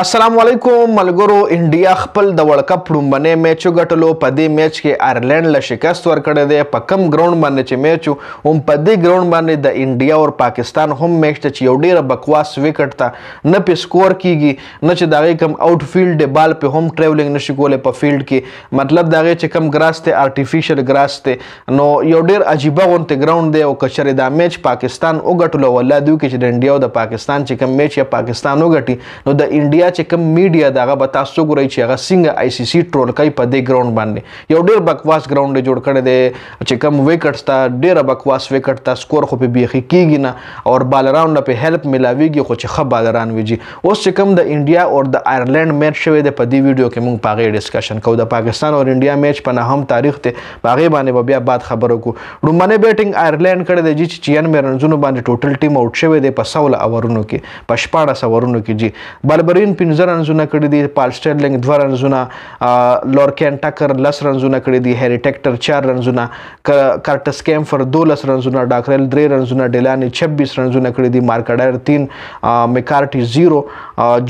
السلام علیکم ملګرو انډیا خپل د ورلډ کپ لومبنې میچ وګټلو په دې میچ کې آیرلند له شکست ورکړی دی په کم ګراوند باندې چې میچ هم په دې ګراوند باندې د انډیا او پاکستان هم میچ ته چې یو ډیر بکواس وکټ ته نه په سکور کیږي نه چې دغه کم آوټ فیلډ دی بال په هم ټریولینګ نشي کولای په فیلډ کې مطلب دغه چې کم ګراس ته آرټیفیشل ګراس ته نو یو ډیر عجیبه غونته ګراوند دی او کچره دا میچ پاکستان وګټل ولا دوی کې چې د انډیا او د پاکستان چې کوم میچ یا پاکستان وګټي نو د انډیا چې کوم میډیا دغه به تاسو ګورئ چې هغه څنګه آی سی سی ټرول کوي په دې ګراوند باندې یو ډیر بکواس ګراوند جوړ کړی دی چې کوم وکټس تا ډیر بکواس وکټ تا سکور خو په بیخي کیږي نه او بالران نه په هیلپ ملاویږي خو چې خه بالران ویږي اوس چې کوم د انډیا او د آیرلند میچ شوی دی په دې ویډیو کې موږ پاغه ډیسکشن کوو د پاکستان او انډیا میچ په نه هم تاریخ ته په هغې باندې به بیا بعد خبرو کو ړومبنې بیټنګ آیرلینډ کړې دی جی چې چین مې رنزونو باندې ټوټل ټیم اوټ شوی دی په سوله اورونو کې په شپاړس اورونو کې جی بلبرین پنځه رنزونه کړې دي پال سټرلینګ دوه رنزونه لورکین ټکر لس رنزونه کړې دي هری ټیکټر چار رنزونه کارټس کیمفر دولس رنزونه ډاکرل درې رنزونه ډیلانی 26 رنزونه کړې دي مارکډر 3 میکارټي 0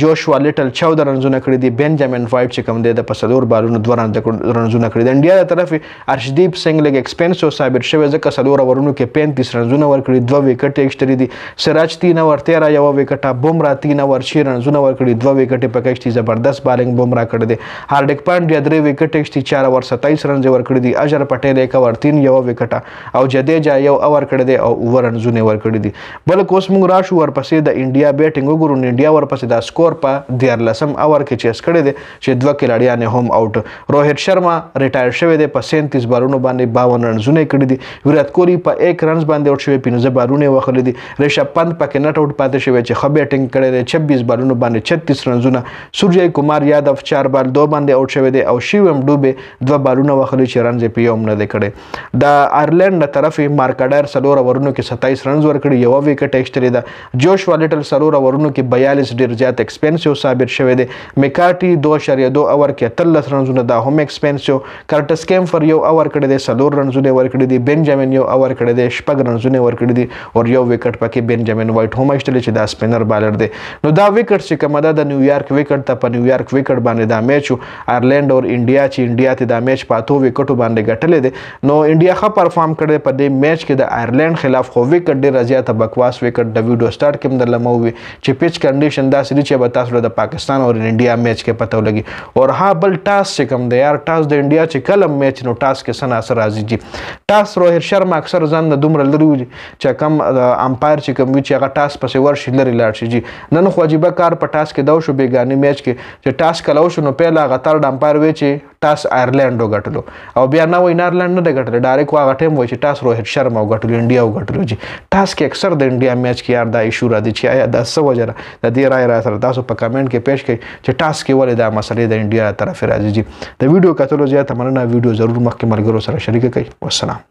جوشوا لیټل چاو د رنزونه کړی دی بنجامین وایټ چې کوم دی د پسلور بالونو دوه رنزونه کړی دی انډیا د طرف ارشدیپ سنگ لګ ایکسپنس او ثابت شوی ځکه سلور اورونو کې 35 رنزونه ورکړي دوه وکټ اکشتري دي سراج 3 اور 13 یو وکټه بومرا 3 اور 6 رنزونه ورکړي دوه وکټ په کښتي زبردست بالینګ بومرا کړی دی هارډک پانډیا درې وکټ اکشتي 4 اور 27 رنز ورکړي دي اجر پټیل 1 اور 3 یو وکټه او جدیجا یو اور کړی دی او ورنزونه ورکړي دي بلکې اوس موږ راشو ورپسې د انډیا بیټنګ وګورو نو انډیا ورپسې دا سکور په دیارلسم اور کې چیس کړی دی چې دوه کلاړیان یې هم اوټ روهیت شرما ریټایر شوی دی په سینتیس بالونو باندې باون رنزونه یې کړي دي ویرات کوهلي په ایک رنز باندې اوټ شوی پنځه بالونه یې وخلي دي ریشب پنت پکې نټ اوټ پاتې شوی چې ښه بیټنګ کړی دی چبیس بالونو باندې چتیس رنزونه سورجای کومار یادف چار بال دو باندې اوټ شوی دی او شیوم ډوبې دوه بالونه وخلي چې رنز یې په یو هم نه دی کړی د آیرلند له طرفې مارکډایر سلور اورونو کې 27 رنز ورکړي یو وکټ ایستلې ده جوش والیټل سلور اورونو کې 42 ډیر زیات ایکسپنسیو ثابت شوی دی میکارټي 2.2 اور کې 13 رنزونه دا هم ایکسپنسیو کرټس کیمفر یو اور کړی دی سلور رنزونه ورکړي دي بنجامین یو اور کړی دی شپږ رنزونه ورکړي دي او یو وکټ پکې بنجامین وایټ هم ایستلې چې دا سپینر بالر دی نو دا وکټ چې کومه ده د نیویارک وکټ ته په نیویارک وکټ باندې دا میچ آیرلند او انډیا چې انډیا ته دا میچ په اتو وکټو باندې ګټلې دي نو انډیا ښه پرفارم کړی په دې میچ کې د آیرلند خلاف خو وکټ ډیر زیاته بکواس وکټ د ویډیو سٹارټ کې مدل مو وی چې پیچ کنډیشن دا سړي چې به تاسو د پاکستان او انډیا میچ کې پته ولګي او ها بل ټاس چې کوم دی یار ټاس د انډیا چې کلم میچ نو ټاس کې سنا سره راځي جی ټاس روهر شرم اکثر ځان د دومره لري چې کم امپایر چې کوم وی چې هغه ټاس پسې ورشي لري لاړ شي جی نن خو عجیب کار په ټاس کې دا شو بیګانی میچ کې چې ټاس کله وشو نو پیله هغه تر ډمپایر وی چې ټاس آیرلند وګټلو او بیا نه وای نارلند نه ګټل ډایرک هغه ټیم وای چې ټاس روهیت شرما وګټلو انډیا وګټلو چې ټاس کې اکثر د انډیا میچ کې یار دا ایشو را دي چې آیا دا څه وجره د دې رائے را سره تاسو په کمنټ کې پېښ کړئ چې ټاس کې ولې دا مسلې د انډیا طرف راځي د ویډیو کتلو زیاته مننه ویډیو ضرور مخکې ملګرو سره شریک کړئ والسلام